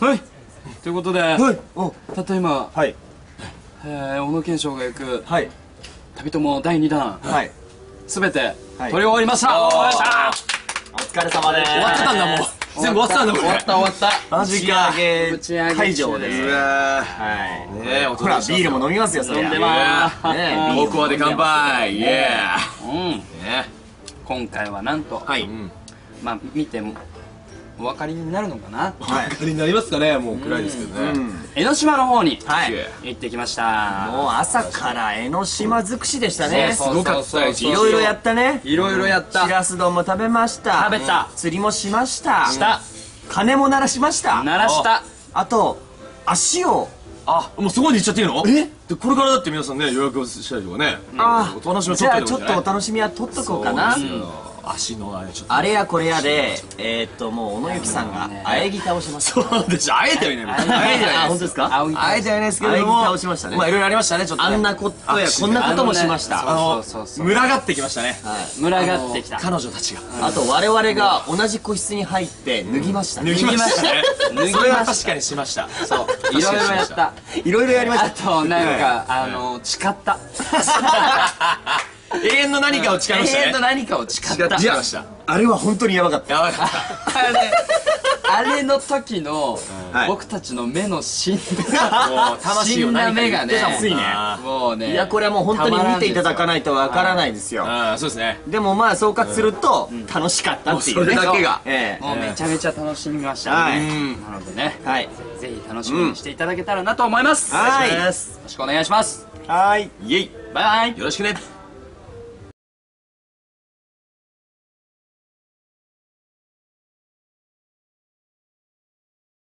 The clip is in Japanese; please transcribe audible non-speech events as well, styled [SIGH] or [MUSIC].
はい。ということで、はい。お。たった今、はい。えー、小野賢章が行くはい。旅友第2弾はい。すべてはい。撮り終わりました、お疲れ様です。終わってたんだもう。全部終わってたんだ終わった終わった。マジか。打ち上げ会場で。すうはねえおいほらビールも飲みますよそりゃ。飲んでまール。もココアで乾杯。イエうん。ーね今回はなんと、はい。まあ見てもお分かりになるのかな？はい。になりますかね？もう暗いですけどね。江ノ島の方にはい。行ってきました。もう朝から江ノ島尽くしでしたね。すごかったよいろいろやったね。いろいろやった。しらす丼も食べました。食べた。釣りもしました。した鐘も鳴らしました。鳴らした。あと足を。あもうそこまで行っちゃっていいの？え？でこれからだって皆さんね予約をしたりとかね。あお楽しみをじゃあちょっとお楽しみは取っとこうかな。そうですよ足のあれちょっと。あれやこれやでえーっともう小野由紀さんがあえぎ倒しました。そうでしょあえてはいないあえてはいない。です。か？あえてはいないです。けども。倒しましたね。まあいろいろありましたねちょっとね。あんなことやこんなこともしました。あのあのねそうそうそう群がってきましたね。群がってきた彼女たちが。あと我々が同じ個室に入って脱ぎました。脱ぎましたね。それは確かにしました。そう。いろいろやった。[LAUGHS] いろいろやりましあとなんかあの誓った [LAUGHS] [LAUGHS] 永遠の何かを誓いましたね。永遠と何かを誓った。誓いました。たあれは本当にやばかった。やばかった。あれあれの時のはい。僕たちの目の死んもだう魂を死んだ何か目がね言ってたもうねいやこれはもう本当に見ていただかないとわからないですよ。そうですね。でもまあ総括すると楽しかったっていうね。もうそれだけが。えもうめちゃめちゃ楽しみましたはい。ねなのでねえはい。ぜひ楽しみにしていただけたらなと思います。よはい。ろしくお願いします。はい。イエイ。バイバイ。よろしくね